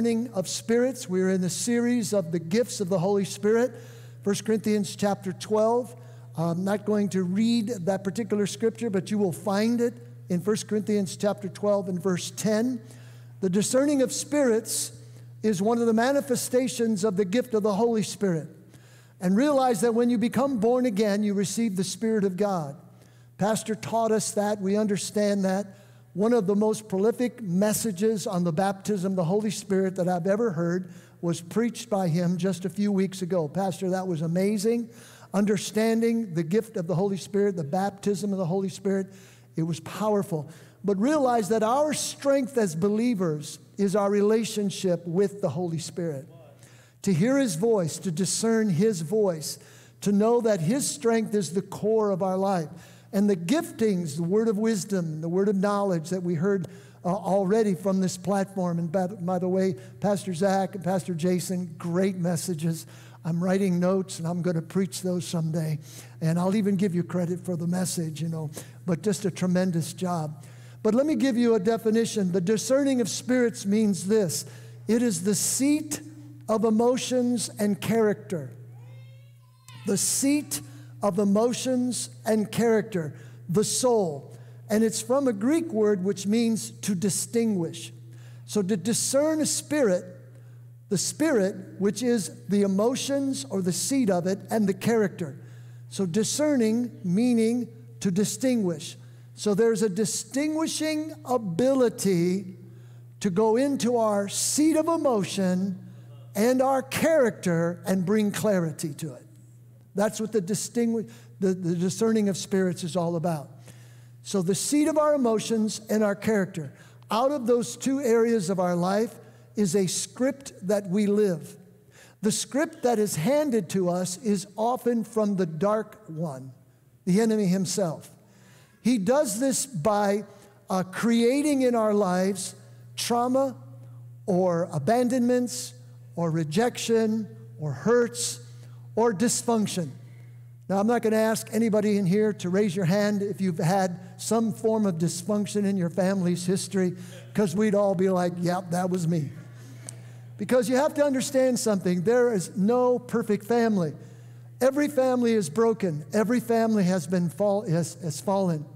discerning of spirits. We're in the series of the gifts of the Holy Spirit, 1 Corinthians chapter 12. I'm not going to read that particular scripture, but you will find it in 1 Corinthians chapter 12 and verse 10. The discerning of spirits is one of the manifestations of the gift of the Holy Spirit. And realize that when you become born again, you receive the Spirit of God. Pastor taught us that. We understand that. One of the most prolific messages on the baptism of the Holy Spirit that I've ever heard was preached by him just a few weeks ago. Pastor, that was amazing. Understanding the gift of the Holy Spirit, the baptism of the Holy Spirit, it was powerful. But realize that our strength as believers is our relationship with the Holy Spirit. To hear his voice, to discern his voice, to know that his strength is the core of our life and the giftings, the word of wisdom, the word of knowledge that we heard uh, already from this platform. And by, by, the way, Pastor Zach and Pastor Jason, great messages. I'm writing notes and I'm going to preach those someday. And I'll even give you credit for the message, you know, but just a tremendous job. But let me give you a definition. The discerning of spirits means this it is the seat of emotions and character. The seat of emotions and character, the soul. And it's from a Greek word which means to distinguish. So to discern a spirit, the spirit, which is the emotions or the seed of it, and the character. So discerning, meaning to distinguish. So there's a distinguishing ability to go into our seat of emotion and our character and bring clarity to it. That's what the, distinguish, the, the discerning of spirits is all about. So, the seat of our emotions and our character, out of those two areas of our life, is a script that we live. The script that is handed to us is often from the dark one, the enemy himself. He does this by uh, creating in our lives trauma or abandonments or rejection or hurts or dysfunction. Now, I'm not going to ask anybody in here to raise your hand if you've had some form of dysfunction in your family's history, because we'd all be like, yep, that was me. Because you have to understand something there is no perfect family. Every family is broken, every family has, been fall, has, has fallen.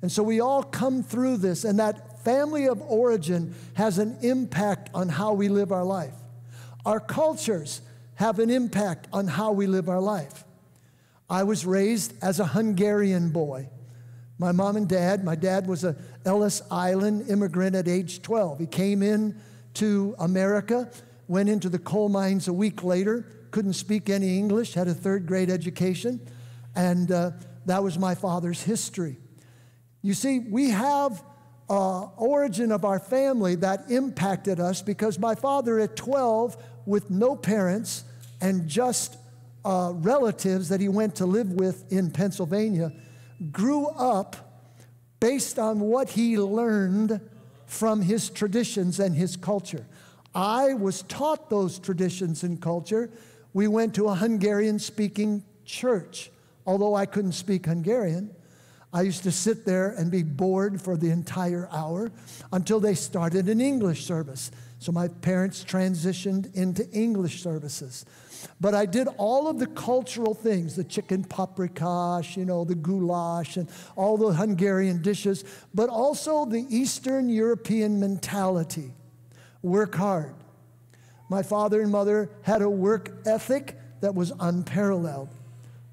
And so we all come through this, and that family of origin has an impact on how we live our life. Our cultures, have an impact on how we live our life. I was raised as a Hungarian boy. My mom and dad, my dad was a Ellis Island immigrant at age 12. He came in to America, went into the coal mines a week later, couldn't speak any English, had a third grade education, and uh, that was my father's history. You see, we have uh, origin of our family that impacted us because my father at 12 with no parents and just uh, relatives that he went to live with in Pennsylvania grew up based on what he learned from his traditions and his culture. I was taught those traditions and culture. We went to a Hungarian speaking church. Although I couldn't speak Hungarian, I used to sit there and be bored for the entire hour until they started an English service. So my parents transitioned into English services. But I did all of the cultural things, the chicken paprikash, you know, the goulash, and all the Hungarian dishes, but also the Eastern European mentality work hard. My father and mother had a work ethic that was unparalleled.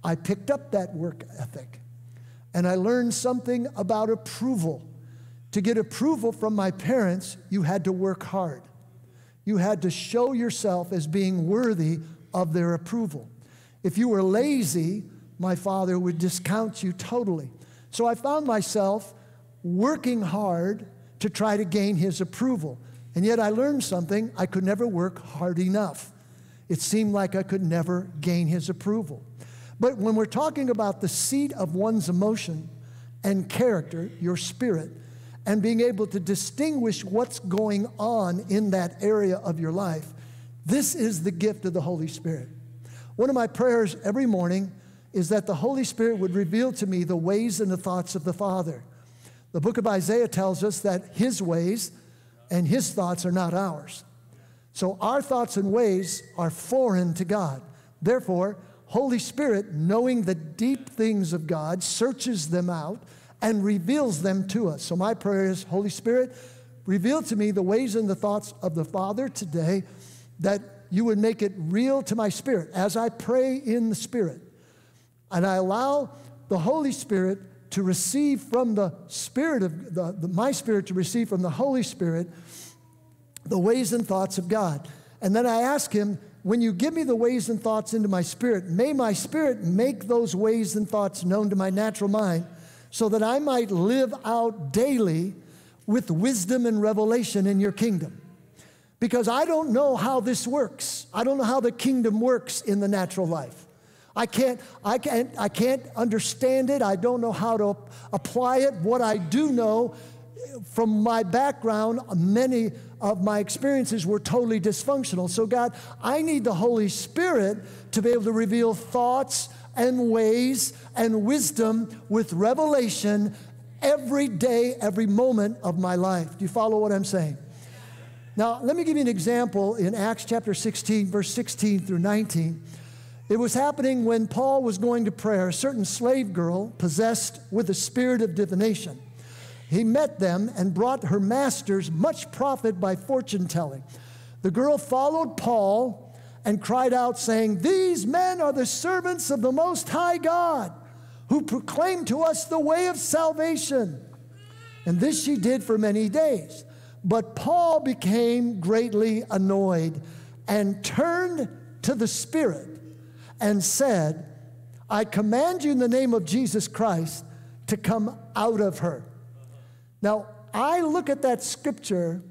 I picked up that work ethic and I learned something about approval. To get approval from my parents, you had to work hard. You had to show yourself as being worthy of their approval. If you were lazy, my father would discount you totally. So I found myself working hard to try to gain his approval. And yet I learned something I could never work hard enough. It seemed like I could never gain his approval. But when we're talking about the seat of one's emotion and character, your spirit, and being able to distinguish what's going on in that area of your life. This is the gift of the Holy Spirit. One of my prayers every morning is that the Holy Spirit would reveal to me the ways and the thoughts of the Father. The book of Isaiah tells us that his ways and his thoughts are not ours. So our thoughts and ways are foreign to God. Therefore, Holy Spirit, knowing the deep things of God, searches them out and reveals them to us. So my prayer is, Holy Spirit, reveal to me the ways and the thoughts of the Father today that you would make it real to my spirit as I pray in the Spirit. And I allow the Holy Spirit to receive from the Spirit of the, the, my spirit to receive from the Holy Spirit the ways and thoughts of God. And then I ask Him, when you give me the ways and thoughts into my spirit, may my spirit make those ways and thoughts known to my natural mind so that I might live out daily with wisdom and revelation in your kingdom. Because I don't know how this works. I don't know how the kingdom works in the natural life. I can't, I can't, I can't understand it. I don't know how to apply it. What I do know from my background, many of my experiences were totally dysfunctional. So, God, I need the Holy Spirit to be able to reveal thoughts and ways and wisdom with revelation every day, every moment of my life. Do you follow what I'm saying? Now, let me give you an example in Acts chapter 16, verse 16 through 19. It was happening when Paul was going to prayer. A certain slave girl, possessed with a spirit of divination, he met them and brought her masters much profit by fortune telling. The girl followed Paul and cried out, saying, These men are the servants of the Most High God, who proclaimed to us the way of salvation. And this she did for many days. But Paul became greatly annoyed and turned to the Spirit and said, I command you in the name of Jesus Christ to come out of her. Now, I look at that scripture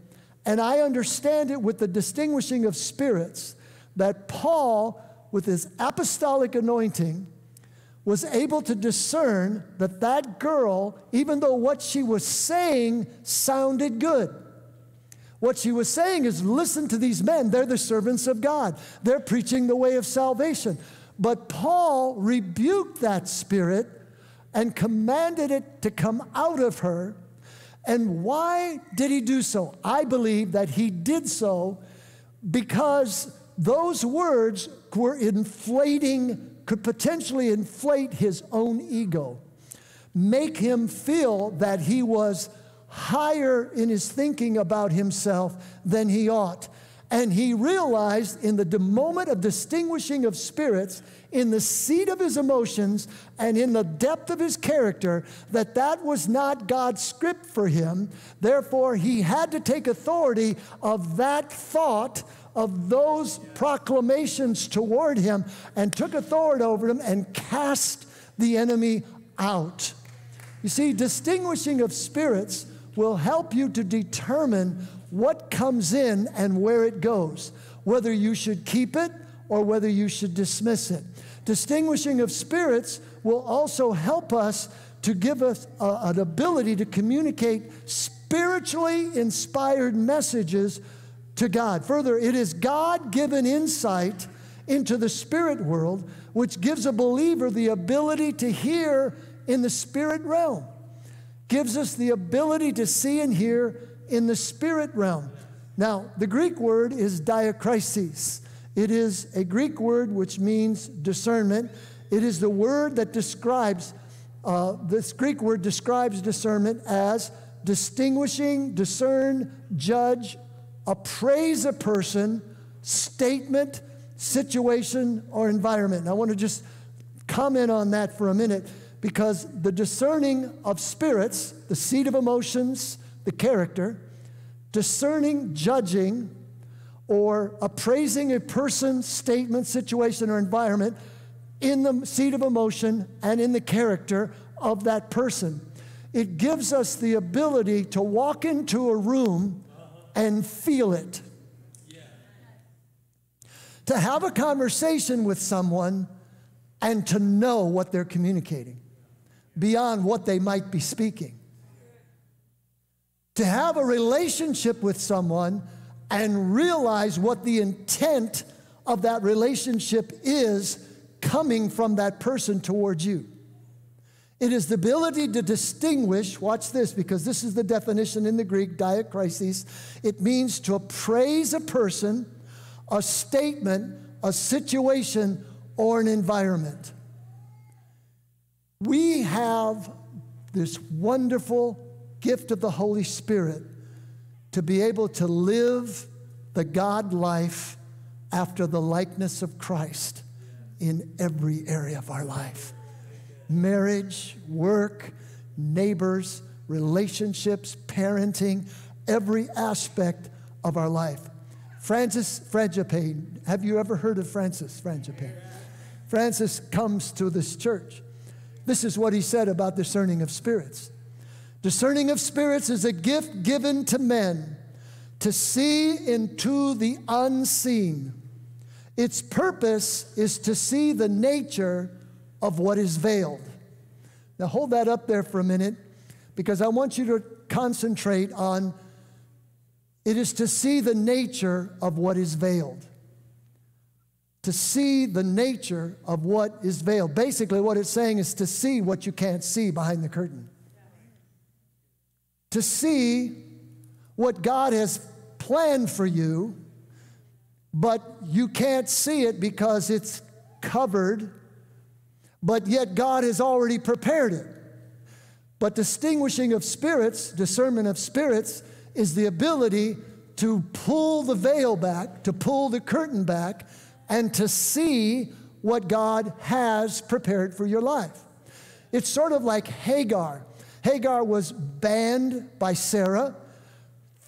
and I understand it with the distinguishing of spirits that Paul, with his apostolic anointing, was able to discern that that girl, even though what she was saying sounded good, what she was saying is listen to these men. They're the servants of God, they're preaching the way of salvation. But Paul rebuked that spirit and commanded it to come out of her. And why did he do so? I believe that he did so because those words were inflating, could potentially inflate his own ego, make him feel that he was higher in his thinking about himself than he ought. And he realized in the moment of distinguishing of spirits, in the seat of his emotions, and in the depth of his character, that that was not God's script for him. Therefore, he had to take authority of that thought, of those proclamations toward him, and took authority over them and cast the enemy out. You see, distinguishing of spirits will help you to determine what comes in and where it goes, whether you should keep it or whether you should dismiss it. Distinguishing of spirits will also help us to give us a, an ability to communicate spiritually inspired messages to God. Further, it is God given insight into the spirit world, which gives a believer the ability to hear in the spirit realm, gives us the ability to see and hear in the spirit realm. Now, the Greek word is diakrisis. It is a Greek word which means discernment. It is the word that describes, uh, this Greek word describes discernment as distinguishing, discern, judge, appraise a person, statement, situation, or environment. And I want to just comment on that for a minute because the discerning of spirits, the seat of emotions, the character, discerning, judging, or appraising a person, statement, situation, or environment in the seat of emotion and in the character of that person. It gives us the ability to walk into a room and feel it. To have a conversation with someone and to know what they're communicating beyond what they might be speaking to have a relationship with someone and realize what the intent of that relationship is coming from that person towards you. It is the ability to distinguish, watch this, because this is the definition in the Greek, diakrisis. It means to appraise a person, a statement, a situation, or an environment. We have this wonderful gift of the Holy Spirit to be able to live the God life after the likeness of Christ in every area of our life marriage, work, neighbors, relationships, parenting, every aspect of our life. Francis Frangipane, have you ever heard of Francis Frangipane? Francis comes to this church. This is what he said about discerning of spirits. Discerning of spirits is a gift given to men to see into the unseen. Its purpose is to see the nature of what is veiled. Now, hold that up there for a minute because I want you to concentrate on it is to see the nature of what is veiled. To see the nature of what is veiled. Basically, what it's saying is to see what you can't see behind the curtain. To see what God has planned for you, but you can't see it because it's covered but yet God has already prepared it. But distinguishing of spirits, discernment of spirits, is the ability to pull the veil back, to pull the curtain back, and to see what God has prepared for your life. It's sort of like Hagar. Hagar was banned by Sarah,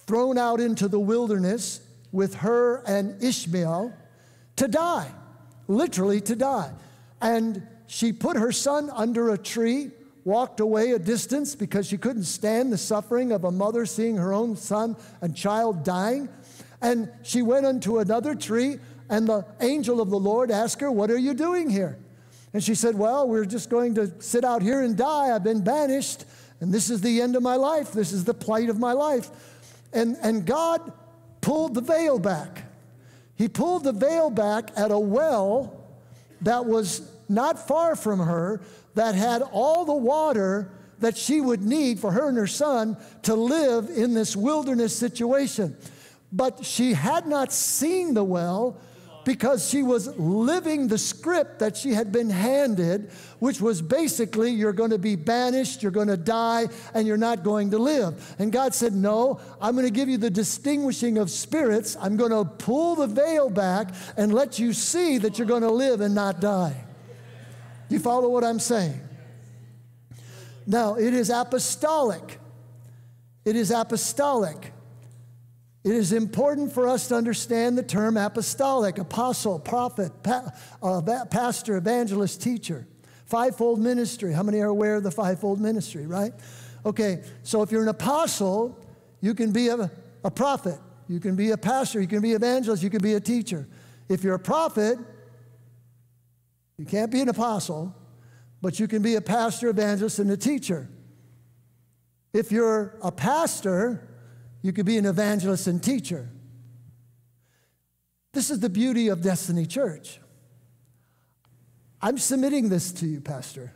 thrown out into the wilderness with her and Ishmael to die, literally to die. And she put her son under a tree, walked away a distance because she couldn't stand the suffering of a mother seeing her own son and child dying. And she went unto another tree, and the angel of the Lord asked her, What are you doing here? And she said, Well, we're just going to sit out here and die. I've been banished, and this is the end of my life. This is the plight of my life. And, and God pulled the veil back. He pulled the veil back at a well that was not far from her that had all the water that she would need for her and her son to live in this wilderness situation. But she had not seen the well because she was living the script that she had been handed, which was basically, you're going to be banished, you're going to die, and you're not going to live. And God said, No, I'm going to give you the distinguishing of spirits. I'm going to pull the veil back and let you see that you're going to live and not die. Do you follow what I'm saying? Now, it is apostolic. It is apostolic. It is important for us to understand the term apostolic apostle, prophet, uh, pastor, evangelist, teacher. Fivefold ministry. How many are aware of the fivefold ministry, right? Okay, so if you're an apostle, you can be a, a prophet, you can be a pastor, you can be evangelist, you can be a teacher. If you're a prophet, you can't be an apostle, but you can be a pastor, evangelist, and a teacher. If you're a pastor, you could be an evangelist and teacher. This is the beauty of Destiny Church. I'm submitting this to you, Pastor.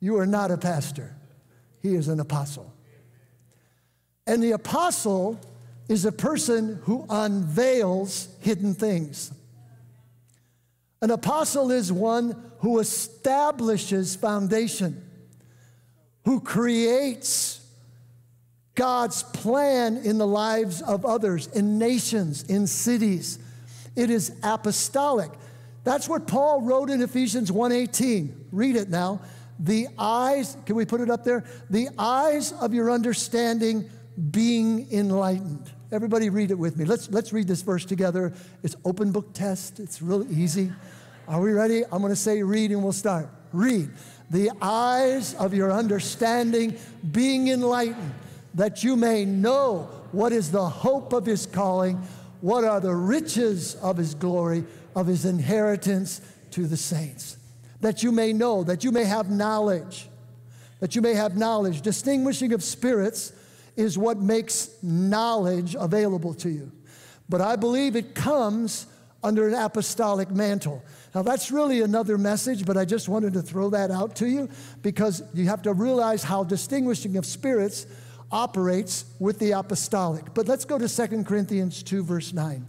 You are not a pastor, he is an apostle. And the apostle is a person who unveils hidden things. An apostle is one who establishes foundation, who creates God's plan in the lives of others, in nations, in cities. It is apostolic. That's what Paul wrote in Ephesians 1:18. Read it now. The eyes, can we put it up there? The eyes of your understanding being enlightened. Everybody read it with me. Let's, let's read this verse together. It's open book test. It's real easy. Are we ready? I'm going to say read and we'll start. Read. The eyes of your understanding being enlightened, that you may know what is the hope of his calling, what are the riches of his glory, of his inheritance to the saints. That you may know, that you may have knowledge, that you may have knowledge. Distinguishing of spirits is what makes knowledge available to you. But I believe it comes under an apostolic mantle. Now, that's really another message, but I just wanted to throw that out to you because you have to realize how distinguishing of spirits operates with the apostolic. But let's go to 2 Corinthians 2, verse 9.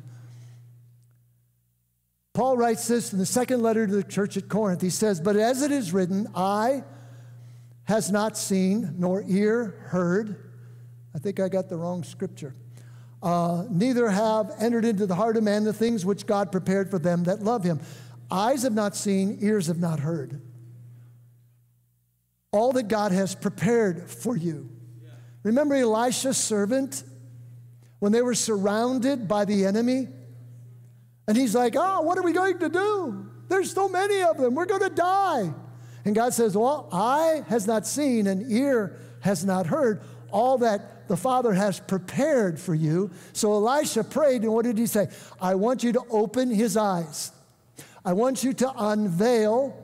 Paul writes this in the second letter to the church at Corinth. He says, But as it is written, eye has not seen, nor ear heard. I think I got the wrong scripture. Uh, neither have entered into the heart of man the things which God prepared for them that love him. Eyes have not seen, ears have not heard. All that God has prepared for you. Remember Elisha's servant when they were surrounded by the enemy? And he's like, Oh, what are we going to do? There's so many of them. We're going to die. And God says, Well, eye has not seen and ear has not heard all that the Father has prepared for you. So Elisha prayed, and what did he say? I want you to open his eyes. I want you to unveil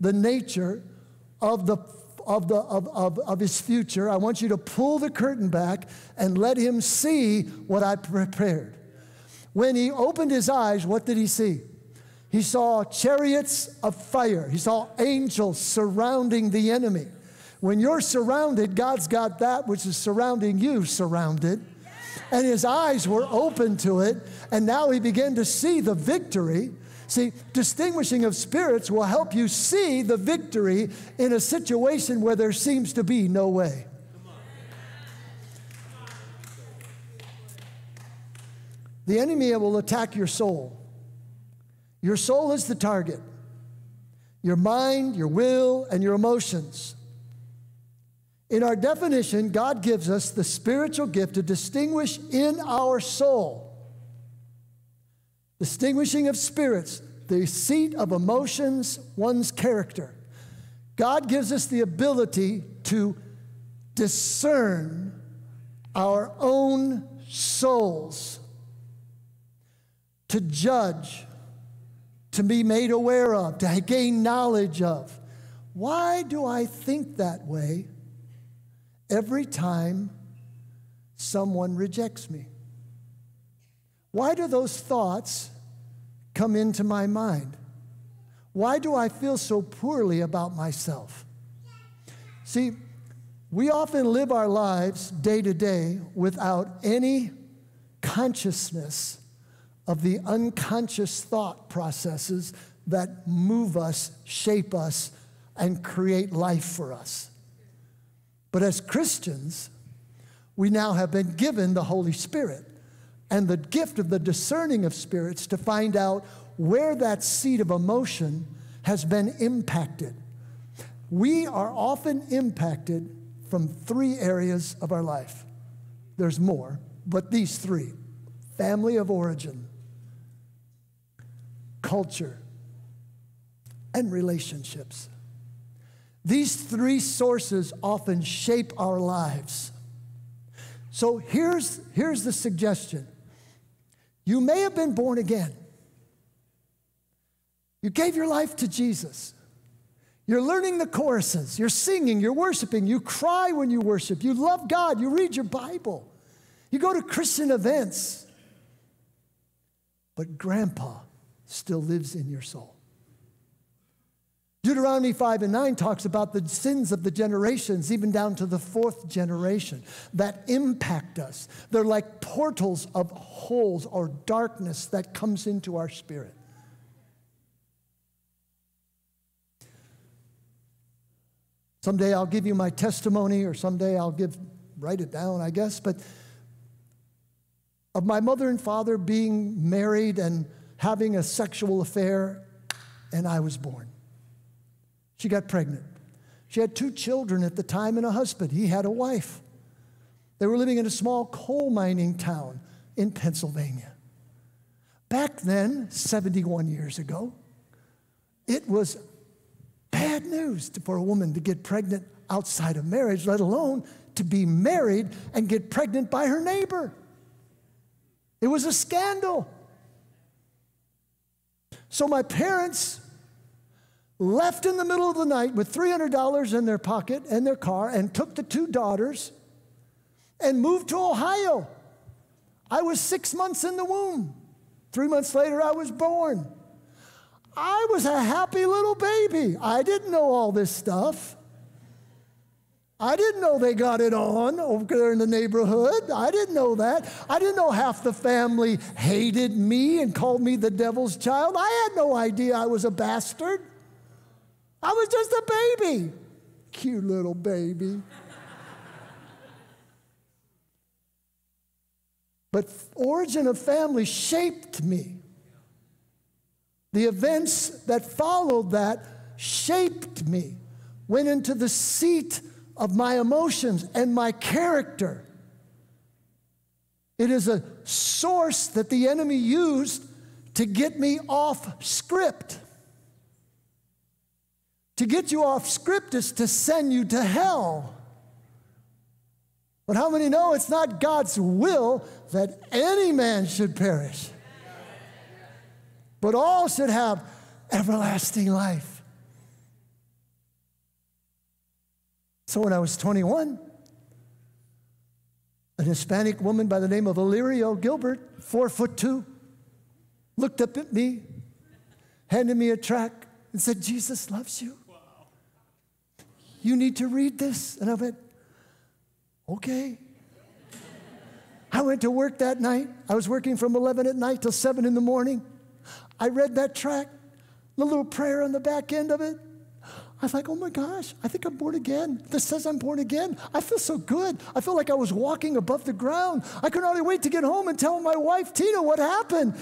the nature of the of, the, of, of, of his future. I want you to pull the curtain back and let him see what I prepared. When he opened his eyes, what did he see? He saw chariots of fire. He saw angels surrounding the enemy. When you're surrounded, God's got that which is surrounding you surrounded. And his eyes were open to it. And now he began to see the victory See, distinguishing of spirits will help you see the victory in a situation where there seems to be no way. The enemy will attack your soul. Your soul is the target. Your mind, your will, and your emotions. In our definition, God gives us the spiritual gift to distinguish in our soul distinguishing of spirits, the seat of emotions, one's character. God gives us the ability to discern our own souls, to judge, to be made aware of, to gain knowledge of. Why do I think that way every time someone rejects me? Why do those thoughts come into my mind? Why do I feel so poorly about myself? See, we often live our lives day to day without any consciousness of the unconscious thought processes that move us, shape us, and create life for us. But as Christians, we now have been given the Holy Spirit and the gift of the discerning of spirits to find out where that seed of emotion has been impacted. We are often impacted from three areas of our life. There's more, but these three family of origin, culture, and relationships. These three sources often shape our lives. So here's, here's the suggestion you may have been born again. You gave your life to Jesus. You're learning the choruses. You're singing. You're worshiping. You cry when you worship. You love God. You read your Bible. You go to Christian events. But grandpa still lives in your soul. Deuteronomy 5 and 9 talks about the sins of the generations, even down to the fourth generation, that impact us. They're like portals of holes or darkness that comes into our spirit. Someday I'll give you my testimony, or someday I'll give, write it down, I guess, but of my mother and father being married and having a sexual affair, and I was born. She got pregnant. She had two children at the time and a husband. He had a wife. They were living in a small coal mining town in Pennsylvania. Back then, 71 years ago, it was bad news for a woman to get pregnant outside of marriage, let alone to be married and get pregnant by her neighbor. It was a scandal. So my parents left in the middle of the night with $300 in their pocket and their car and took the two daughters and moved to Ohio. I was six months in the womb. Three months later, I was born. I was a happy little baby. I didn't know all this stuff. I didn't know they got it on over there in the neighborhood. I didn't know that. I didn't know half the family hated me and called me the devil's child. I had no idea I was a bastard. I was just a baby. Cute little baby. but origin of family shaped me. The events that followed that shaped me, went into the seat of my emotions and my character. It is a source that the enemy used to get me off script. To get you off script is to send you to hell. But how many know it's not God's will that any man should perish, but all should have everlasting life? So when I was 21, a Hispanic woman by the name of Illyrio Gilbert, four foot two, looked up at me, handed me a track, and said, Jesus loves you. You need to read this. And I went, okay. I went to work that night. I was working from 11 at night till 7 in the morning. I read that track, the little prayer on the back end of it. I was like, oh my gosh, I think I'm born again. This says I'm born again. I feel so good. I feel like I was walking above the ground. I could hardly wait to get home and tell my wife, Tina, what happened.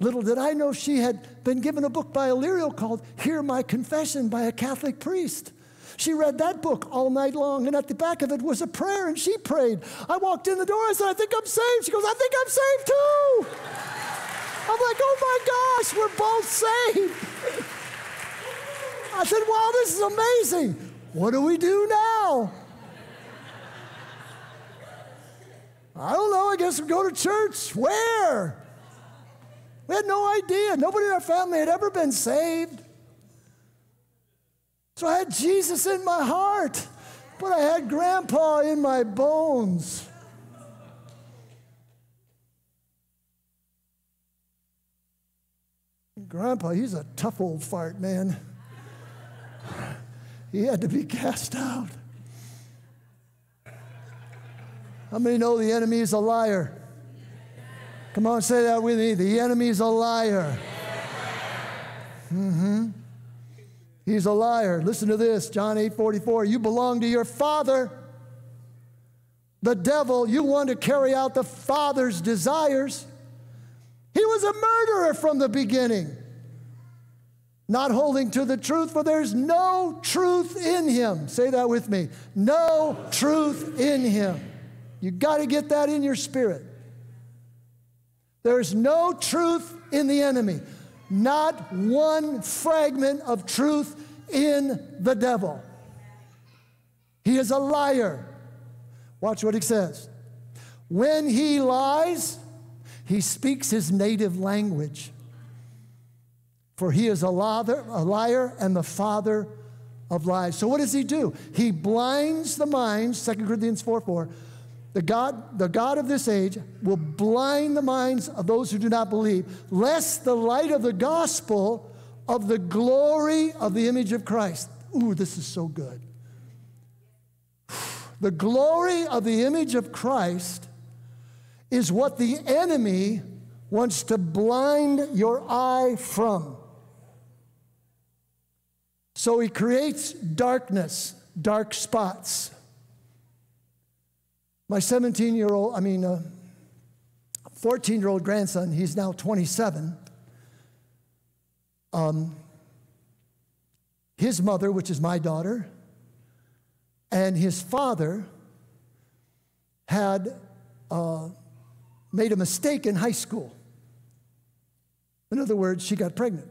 Little did I know she had been given a book by Illyrio called Hear My Confession by a Catholic priest. She read that book all night long, and at the back of it was a prayer, and she prayed. I walked in the door, I said, I think I'm saved. She goes, I think I'm saved too. I'm like, oh my gosh, we're both saved. I said, wow, this is amazing. What do we do now? I don't know. I guess we go to church. Where? We had no idea. Nobody in our family had ever been saved. So I had Jesus in my heart, but I had grandpa in my bones. Grandpa, he's a tough old fart, man. He had to be cast out. How many know the enemy is a liar? Come on, say that with me. The enemy is a liar. Mm-hmm. He's a liar. Listen to this, John 8 44. You belong to your father. The devil, you want to carry out the father's desires. He was a murderer from the beginning not holding to the truth, for there's no truth in him. Say that with me. No truth in him. You got to get that in your spirit. There's no truth in the enemy, not one fragment of truth in the devil. He is a liar. Watch what he says. When he lies, he speaks his native language for he is a liar, a liar and the father of lies. So what does he do? He blinds the minds, 2 Corinthians 4 4. The God, the God of this age will blind the minds of those who do not believe, lest the light of the gospel of the glory of the image of Christ. Ooh, this is so good. The glory of the image of Christ is what the enemy wants to blind your eye from. So he creates darkness, dark spots. My 17 year old, I mean, 14 uh, year old grandson, he's now 27. Um, his mother, which is my daughter, and his father had uh, made a mistake in high school. In other words, she got pregnant.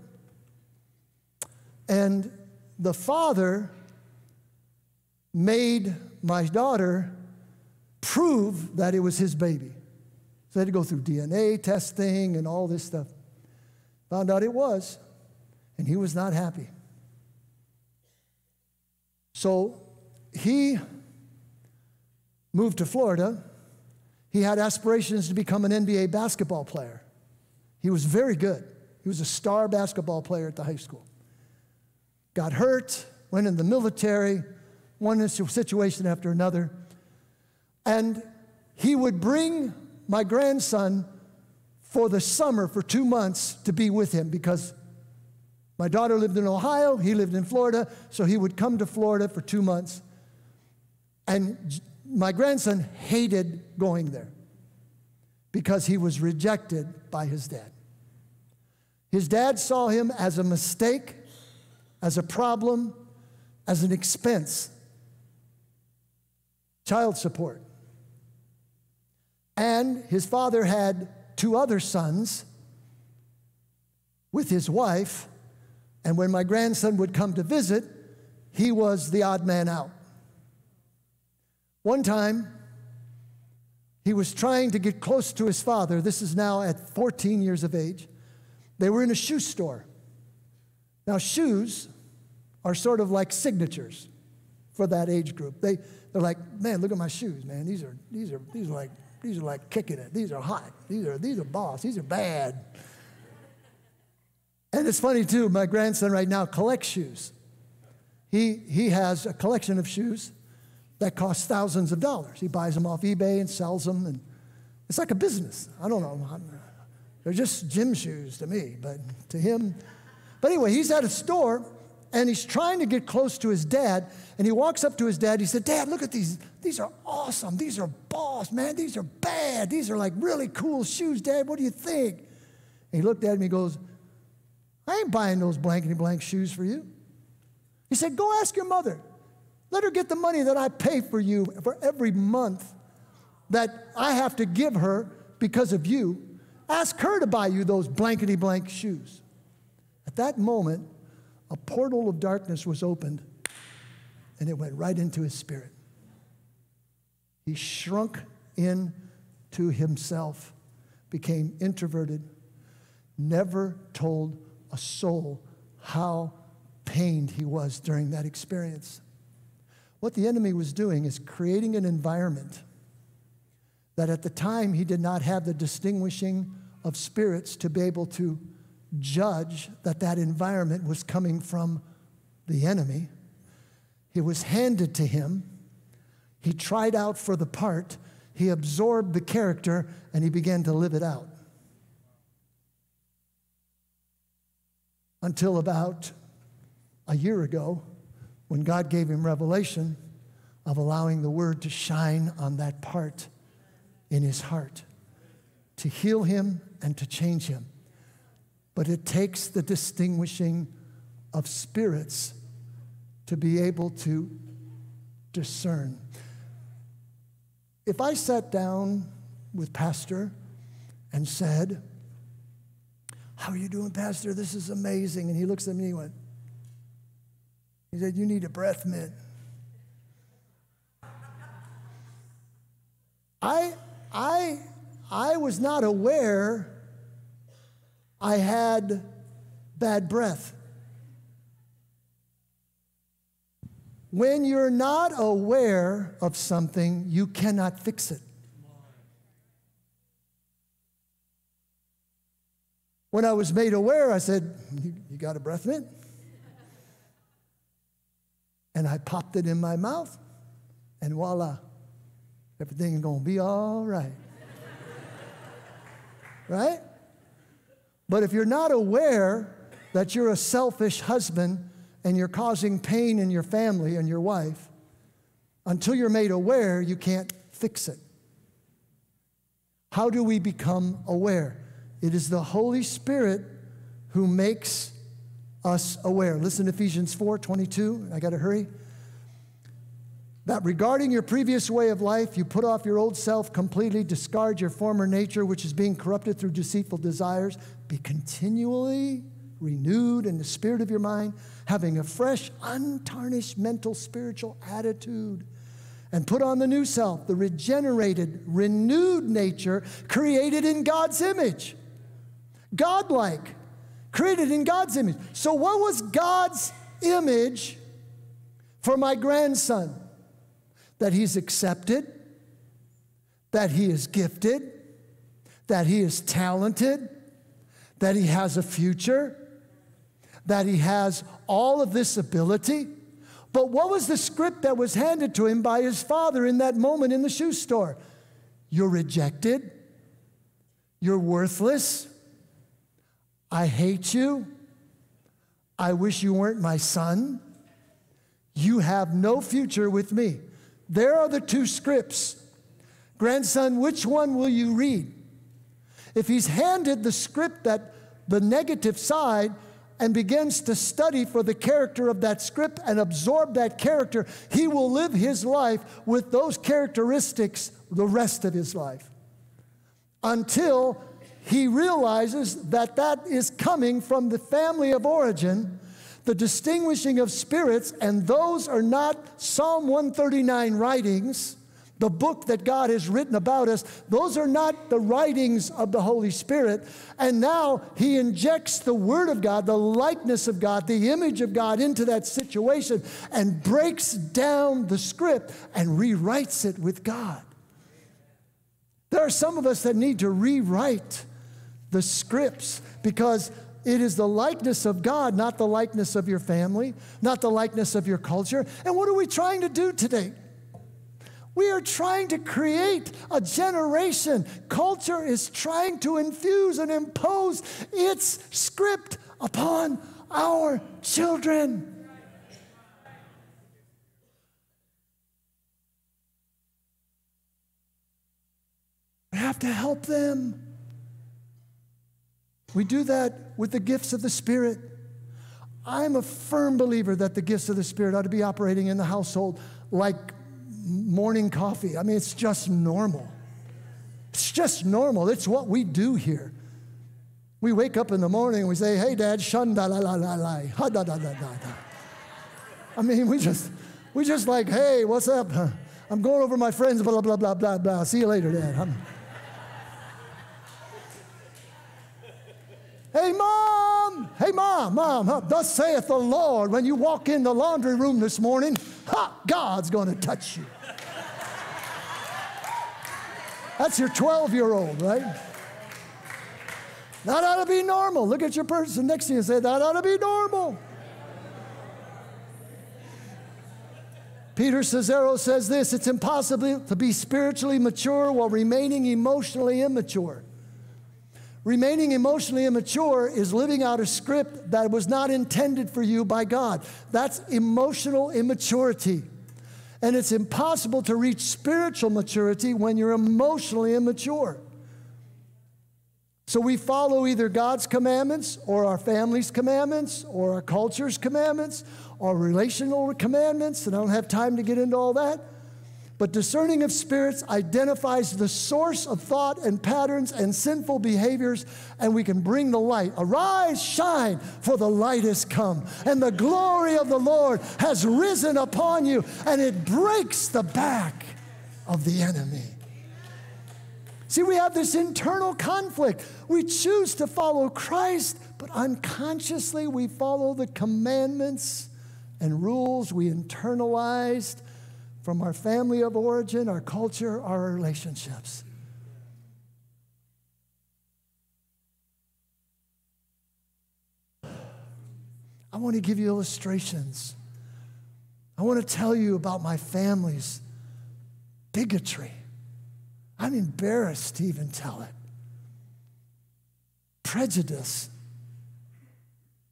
And the father made my daughter prove that it was his baby. So they had to go through DNA testing and all this stuff. Found out it was, and he was not happy. So he moved to Florida. He had aspirations to become an NBA basketball player. He was very good. He was a star basketball player at the high school. Got hurt, went in the military, one situation after another. And he would bring my grandson for the summer for two months to be with him because my daughter lived in Ohio, he lived in Florida, so he would come to Florida for two months. And my grandson hated going there because he was rejected by his dad. His dad saw him as a mistake, as a problem, as an expense, child support. And his father had two other sons with his wife, and when my grandson would come to visit, he was the odd man out. One time, he was trying to get close to his father. This is now at 14 years of age. They were in a shoe store. Now, shoes are sort of like signatures for that age group. They, they're like, man, look at my shoes, man. These are, these are, these are like, these are like kicking it. These are hot. These are, these are boss. These are bad. And it's funny too, my grandson right now collects shoes. He, he has a collection of shoes that cost thousands of dollars. He buys them off eBay and sells them, and it's like a business. I don't know. They're just gym shoes to me, but to him. But anyway, he's at a store and he's trying to get close to his dad. And he walks up to his dad. He said, Dad, look at these. These are awesome. These are boss, man. These are bad. These are like really cool shoes, Dad. What do you think? And he looked at him. And he goes, I ain't buying those blankety blank shoes for you. He said, Go ask your mother. Let her get the money that I pay for you for every month that I have to give her because of you. Ask her to buy you those blankety blank shoes. At that moment, a portal of darkness was opened and it went right into his spirit. He shrunk in to himself, became introverted, never told a soul how pained he was during that experience. What the enemy was doing is creating an environment that at the time he did not have the distinguishing of spirits to be able to judge that that environment was coming from the enemy. It was handed to him. He tried out for the part. He absorbed the character and he began to live it out. Until about a year ago, when God gave him revelation of allowing the word to shine on that part in his heart, to heal him and to change him. But it takes the distinguishing of spirits to be able to discern. If I sat down with Pastor and said, How are you doing, Pastor? This is amazing. And he looks at me and went, he said, You need a breath mint. I, I, I was not aware I had bad breath. When you're not aware of something, you cannot fix it. When I was made aware, I said, You, got a breath mint? and I popped it in my mouth, and voila, everything is going to be all right. right? But if you're not aware that you're a selfish husband and you're causing pain in your family and your wife, until you're made aware, you can't fix it. How do we become aware? It is the Holy Spirit who makes us aware. Listen to Ephesians 4 22. I got to hurry. That regarding your previous way of life, you put off your old self completely, discard your former nature, which is being corrupted through deceitful desires. Be continually renewed in the spirit of your mind, having a fresh, untarnished mental, spiritual attitude. And put on the new self, the regenerated, renewed nature created in God's image. Godlike created in God's image. So, what was God's image for my grandson? That he's accepted, that he is gifted, that he is talented, that he has a future, that he has all of this ability. But what was the script that was handed to him by his father in that moment in the shoe store? You're rejected. You're worthless. I hate you. I wish you weren't my son. You have no future with me. There are the two scripts. Grandson, which one will you read? If he's handed the script that the negative side and begins to study for the character of that script and absorb that character, he will live his life with those characteristics the rest of his life until he realizes that that is coming from the family of origin, the distinguishing of spirits, and those are not Psalm 139 writings the book that God has written about us, those are not the writings of the Holy Spirit. And now He injects the Word of God, the likeness of God, the image of God into that situation and breaks down the script and rewrites it with God. There are some of us that need to rewrite the scripts because it is the likeness of God, not the likeness of your family, not the likeness of your culture. And what are we trying to do today? We are trying to create a generation. Culture is trying to infuse and impose its script upon our children. We have to help them. We do that with the gifts of the Spirit. I'm a firm believer that the gifts of the Spirit ought to be operating in the household like morning coffee. I mean, it's just normal. It's just normal. It's what we do here. We wake up in the morning and we say, hey, Dad, shun da la la la la, ha da da da da da. I mean, we just, we just like, hey, what's up? I'm going over my friends, blah, blah, blah, blah, blah. See you later, Dad. I'm... hey, Mom! Mom, thus saith the Lord, when you walk in the laundry room this morning, ha, God's going to touch you. That's your 12 year old, right? That ought to be normal. Look at your person next to you and say, That ought to be normal. Peter Scazzero says this it's impossible to be spiritually mature while remaining emotionally immature. Remaining emotionally immature is living out a script that was not intended for you by God. That's emotional immaturity. And it's impossible to reach spiritual maturity when you're emotionally immature. So we follow either God's commandments or our family's commandments or our culture's commandments or relational commandments, and I don't have time to get into all that. But discerning of spirits identifies the source of thought and patterns and sinful behaviors, and we can bring the light. Arise, shine, for the light has come, and the glory of the Lord has risen upon you, and it breaks the back of the enemy. See, we have this internal conflict. We choose to follow Christ, but unconsciously we follow the commandments and rules we internalized from our family of origin, our culture, our relationships. I want to give you illustrations. I want to tell you about my family's bigotry. I'm embarrassed to even tell it. Prejudice.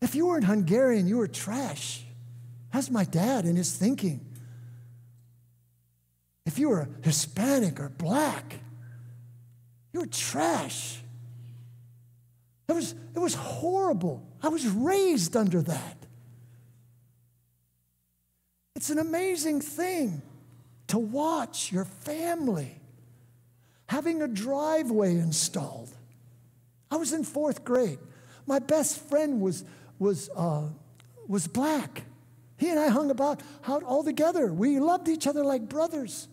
If you weren't Hungarian, you were trash. That's my dad and his thinking if you were Hispanic or black, you were trash. It was, it was horrible. I was raised under that. It's an amazing thing to watch your family having a driveway installed. I was in fourth grade. My best friend was, was, uh, was black. He and I hung about out all together. We loved each other like brothers.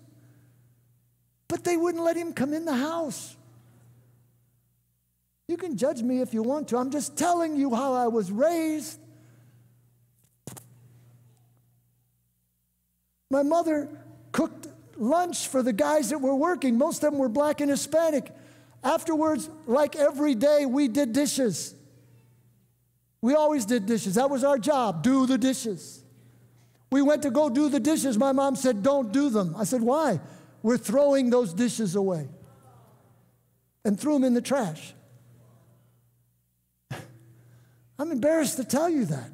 But they wouldn't let him come in the house. You can judge me if you want to. I'm just telling you how I was raised. My mother cooked lunch for the guys that were working. Most of them were black and Hispanic. Afterwards, like every day, we did dishes. We always did dishes. That was our job do the dishes. We went to go do the dishes. My mom said, Don't do them. I said, Why? We're throwing those dishes away. And threw them in the trash. I'm embarrassed to tell you that.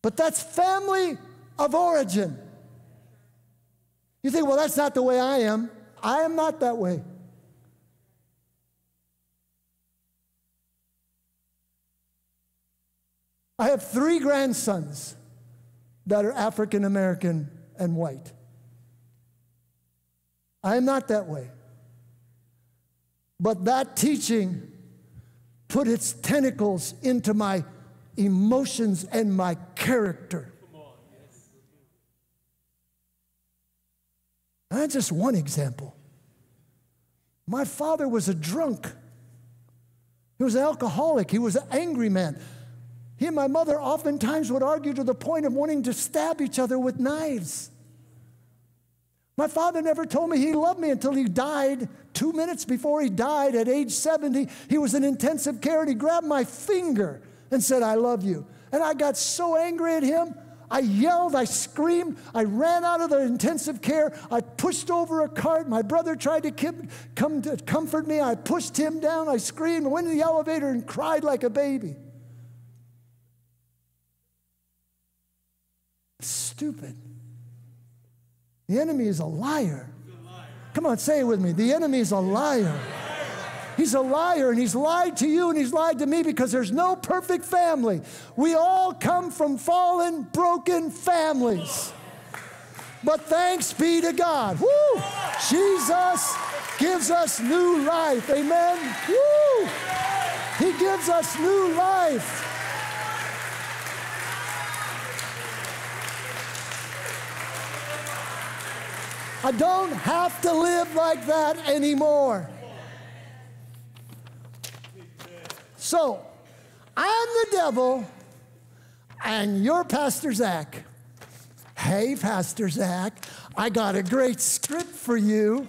But that's family of origin. You think, well, that's not the way I am. I am not that way. I have three grandsons that are African American and white. I am not that way. But that teaching put its tentacles into my emotions and my character. That's just one example. My father was a drunk. He was an alcoholic. He was an angry man. He and my mother oftentimes would argue to the point of wanting to stab each other with knives. My father never told me he loved me until he died. Two minutes before he died at age 70, he was in intensive care and he grabbed my finger and said, I love you. And I got so angry at him. I yelled, I screamed, I ran out of the intensive care. I pushed over a cart. My brother tried to come to comfort me. I pushed him down. I screamed, went in the elevator and cried like a baby. Stupid. The enemy is a liar. Come on, say it with me. The enemy is a liar. He's a liar and he's lied to you and he's lied to me because there's no perfect family. We all come from fallen, broken families. But thanks be to God. Woo! Jesus gives us new life. Amen. Woo! He gives us new life. I don't have to live like that anymore. So, I'm the devil, and you're Pastor Zach. Hey, Pastor Zach, I got a great script for you.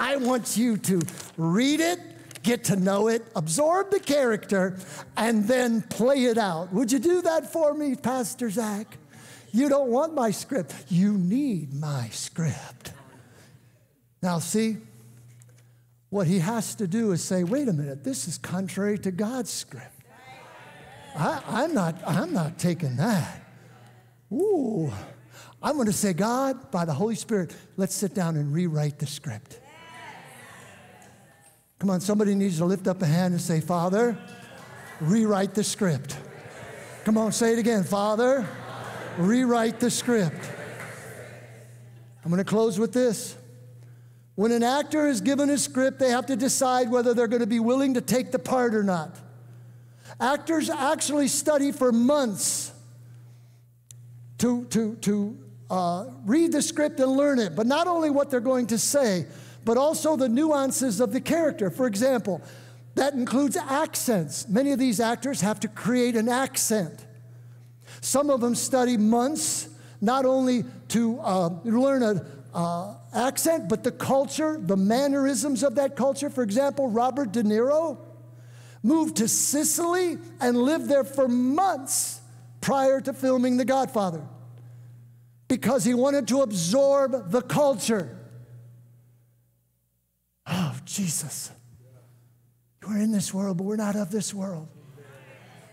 I want you to read it, get to know it, absorb the character, and then play it out. Would you do that for me, Pastor Zach? You don't want my script. You need my script. Now, see, what he has to do is say, wait a minute, this is contrary to God's script. I, am not, I'm not taking that. Ooh. I'm going to say, God, by the Holy Spirit, let's sit down and rewrite the script. Come on, somebody needs to lift up a hand and say, Father, rewrite the script. Come on, say it again. Father, rewrite the script. I'm going to close with this. When an actor is given a script, they have to decide whether they're going to be willing to take the part or not. Actors actually study for months to, to, to uh, read the script and learn it, but not only what they're going to say, but also the nuances of the character. For example, that includes accents. Many of these actors have to create an accent. Some of them study months, not only to uh, learn a, uh, accent, but the culture, the mannerisms of that culture. For example, Robert De Niro moved to Sicily and lived there for months prior to filming The Godfather because he wanted to absorb the culture. Oh, Jesus. We're in this world, but we're not of this world.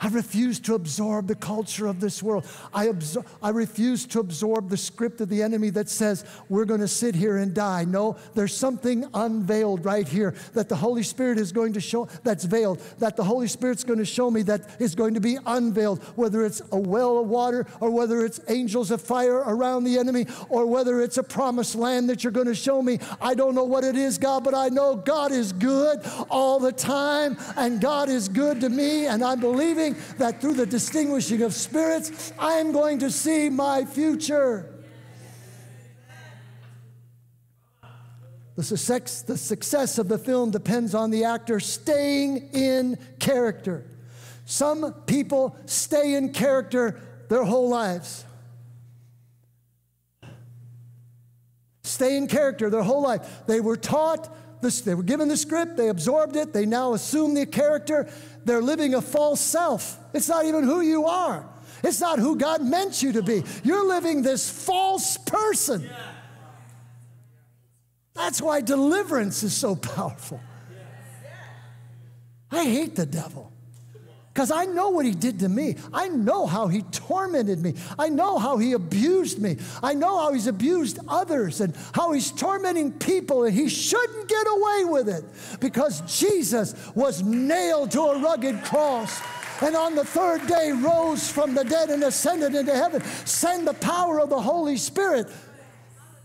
I refuse to absorb the culture of this world. I, absor- I refuse to absorb the script of the enemy that says we're going to sit here and die. No, there's something unveiled right here that the Holy Spirit is going to show, that's veiled, that the Holy Spirit's going to show me that is going to be unveiled, whether it's a well of water or whether it's angels of fire around the enemy or whether it's a promised land that you're going to show me. I don't know what it is, God, but I know God is good all the time and God is good to me, and I'm believing that through the distinguishing of spirits, I am going to see my future. The success, the success of the film depends on the actor staying in character. Some people stay in character their whole lives. Stay in character their whole life. They were taught This, they were given the script, they absorbed it, they now assume the character. They're living a false self. It's not even who you are, it's not who God meant you to be. You're living this false person. That's why deliverance is so powerful. I hate the devil. Because I know what he did to me. I know how he tormented me. I know how he abused me. I know how he's abused others and how he's tormenting people, and he shouldn't get away with it because Jesus was nailed to a rugged cross and on the third day rose from the dead and ascended into heaven. Send the power of the Holy Spirit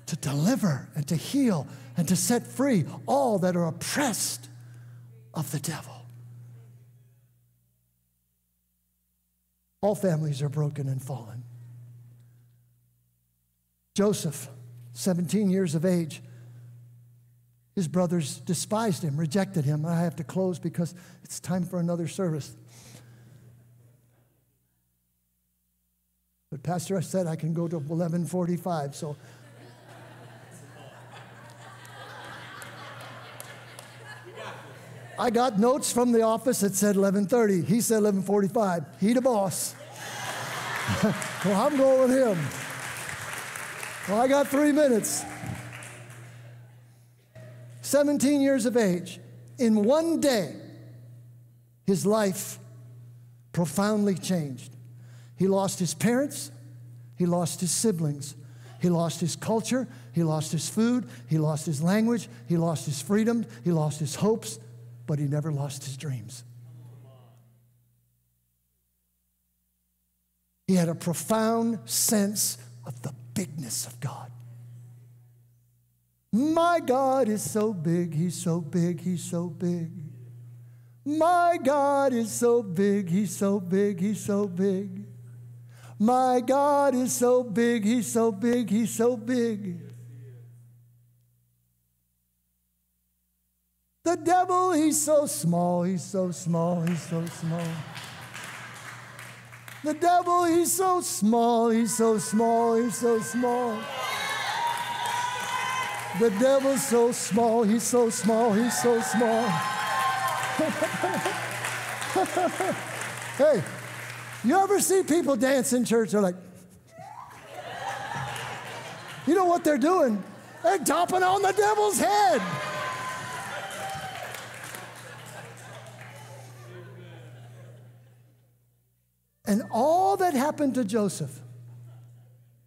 to deliver and to heal and to set free all that are oppressed of the devil. All families are broken and fallen. Joseph, 17 years of age, his brothers despised him, rejected him. I have to close because it's time for another service. But Pastor I said I can go to 1145, so I got notes from the office that said 11:30. He said 11:45. He the boss. well, I'm going with him. Well, I got three minutes. 17 years of age. In one day, his life profoundly changed. He lost his parents, he lost his siblings, he lost his culture, he lost his food, he lost his language, he lost his freedom, he lost his hopes, but he never lost his dreams. He had a profound sense of the bigness of God. My God is so big, he's so big, he's so big. My God is so big, he's so big, he's so big. My God is so big, he's so big, he's so big. The devil, he's so small, he's so small, he's so small. The devil, he's so small, he's so small, he's so small. The devil's so small, he's so small, he's so small. hey, you ever see people dance in church? They're like, you know what they're doing? They're jumping on the devil's head. And all that happened to Joseph,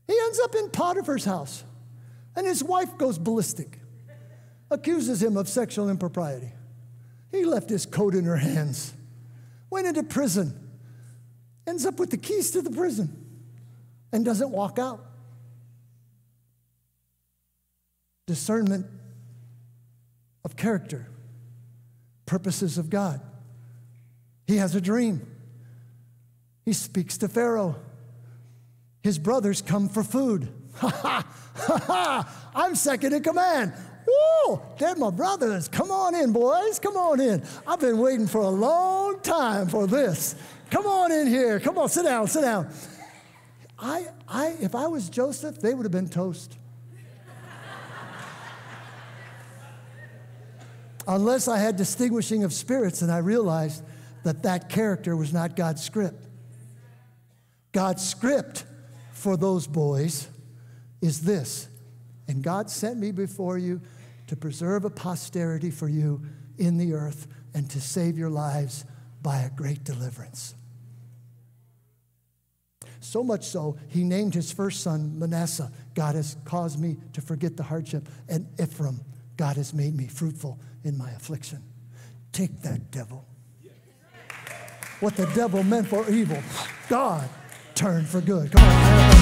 he ends up in Potiphar's house. And his wife goes ballistic, accuses him of sexual impropriety. He left his coat in her hands, went into prison, ends up with the keys to the prison, and doesn't walk out. Discernment of character, purposes of God. He has a dream. He speaks to Pharaoh. His brothers come for food. Ha ha, ha ha, I'm second in command. Woo, they're my brothers. Come on in, boys. Come on in. I've been waiting for a long time for this. Come on in here. Come on, sit down, sit down. I, I, if I was Joseph, they would have been toast. Unless I had distinguishing of spirits and I realized that that character was not God's script. God's script for those boys is this. And God sent me before you to preserve a posterity for you in the earth and to save your lives by a great deliverance. So much so, he named his first son Manasseh. God has caused me to forget the hardship. And Ephraim, God has made me fruitful in my affliction. Take that, devil. What the devil meant for evil, God turn for good. Come on.